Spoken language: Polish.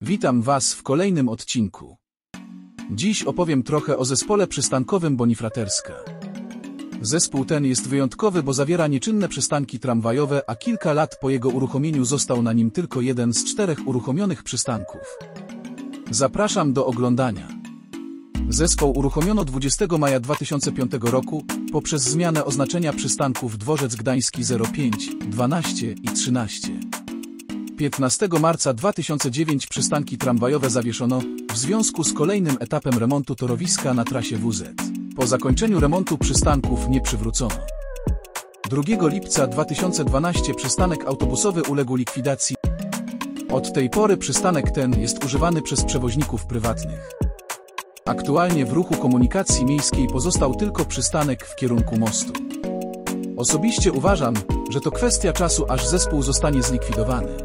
Witam Was w kolejnym odcinku. Dziś opowiem trochę o zespole przystankowym Bonifraterska. Zespół ten jest wyjątkowy, bo zawiera nieczynne przystanki tramwajowe, a kilka lat po jego uruchomieniu został na nim tylko jeden z czterech uruchomionych przystanków. Zapraszam do oglądania. Zespół uruchomiono 20 maja 2005 roku poprzez zmianę oznaczenia przystanków Dworzec Gdański 05, 12 i 13. 15 marca 2009 przystanki tramwajowe zawieszono w związku z kolejnym etapem remontu torowiska na trasie WZ. Po zakończeniu remontu przystanków nie przywrócono. 2 lipca 2012 przystanek autobusowy uległ likwidacji. Od tej pory przystanek ten jest używany przez przewoźników prywatnych. Aktualnie w ruchu komunikacji miejskiej pozostał tylko przystanek w kierunku mostu. Osobiście uważam, że to kwestia czasu, aż zespół zostanie zlikwidowany.